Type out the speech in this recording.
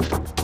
you